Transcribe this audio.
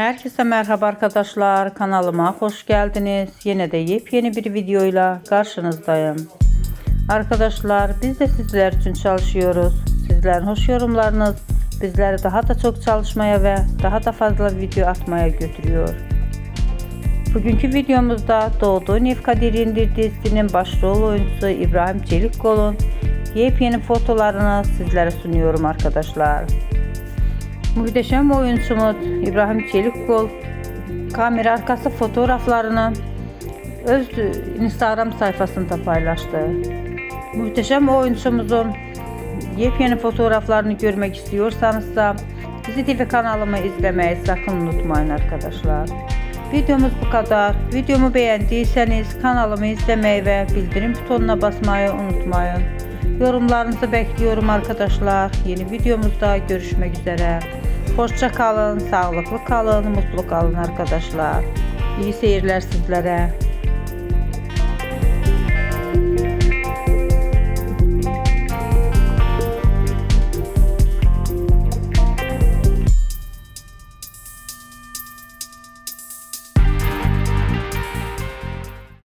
Herkese merhaba arkadaşlar. Kanalıma hoş geldiniz. Yine de yepyeni bir videoyla karşınızdayım. Arkadaşlar biz de sizler için çalışıyoruz. Sizlerin hoş yorumlarınız bizleri daha da çok çalışmaya ve daha da fazla video atmaya götürüyor. Bugünkü videomuzda Doğduğun Ev Kaderindir dizisinin başrol oyuncusu İbrahim Çelikkol'un yepyeni fotolarını sizlere sunuyorum arkadaşlar. Muhteşem oyuncumuz İbrahim Çelikkol kamera arkası fotoğraflarını öz Instagram sayfasında paylaştı. Muhteşem oyuncumuzun yepyeni fotoğraflarını görmek istiyorsanız da bizi TV kanalımı izlemeyi sakın unutmayın arkadaşlar. Videomuz bu kadar. Videomu beğendiyseniz kanalımı izlemeyi ve bildirim butonuna basmayı unutmayın. Yorumlarınızı bekliyorum arkadaşlar. Yeni videomuzda görüşmek üzere. Hoşça kalın, sağlıklı kalın, mutlu kalın arkadaşlar. İyi seyirler sizlere.